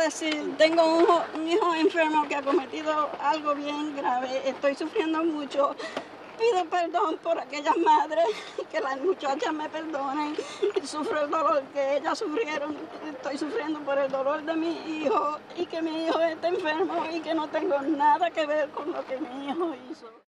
decir tengo un, hijo enfermo que ha cometido algo bien grave. Estoy sufriendo mucho. Pido perdón por aquellas madres, que las muchachas me perdonen. Sufro el dolor que ellas sufrieron. Estoy sufriendo por el dolor de mi hijo y que mi hijo esté enfermo y que no tengo nada que ver con lo que mi hijo hizo.